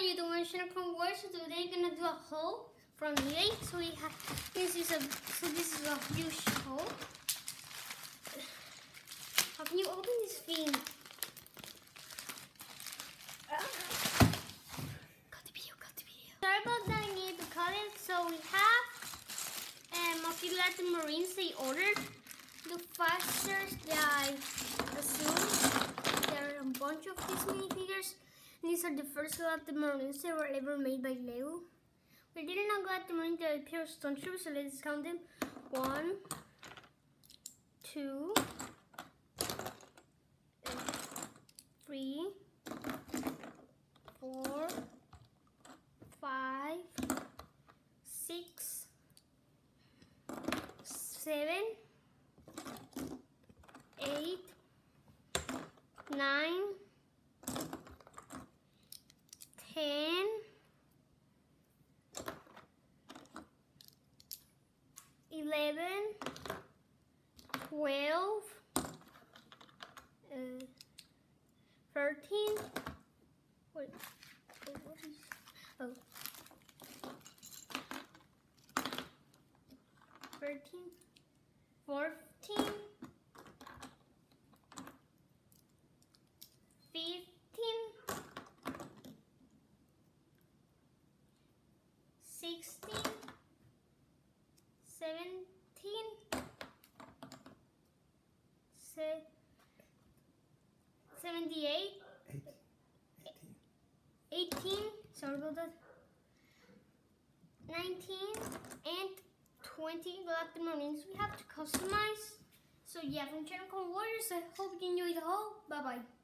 how you doing? Shinakon Wars. So today we're gonna do a hole from EA. So we have this is a so this is a huge hole. How can you open this thing? Cut the video, cut the video. Sorry about that, I need to cut it. So we have um you let the Marines they ordered the faster that I assume there are a bunch of these minifigures. And these are the first the Marines that were ever made by Lego. We did not get the Marines that appear stone troopers, so let's count them. One, two, three, four, five, six, seven, eight, nine, twelve, uh, thirteen. Wait, wait, what is? Oh. 13, 14, 16, 17, se- 78, 18, sorry about that, 19, and 20 Galactic Marines we have to customize. So yeah, from Channel Clone Warriors, I hope you enjoyed the haul. Bye bye.